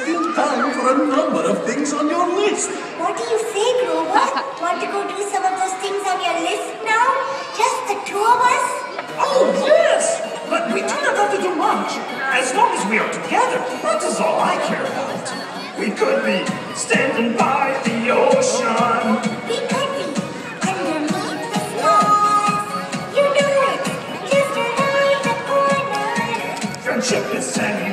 are a number of things on your list. What do you say, Grover? Want to go do some of those things on your list now? Just the two of us? Oh, yes! But we do not have to do much. As long as we are together, that is all I care about. We could be standing by the ocean. We could be underneath the stars. You know it, just around the corner. Friendship is anywhere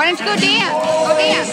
Why don't you go dance? Go dance.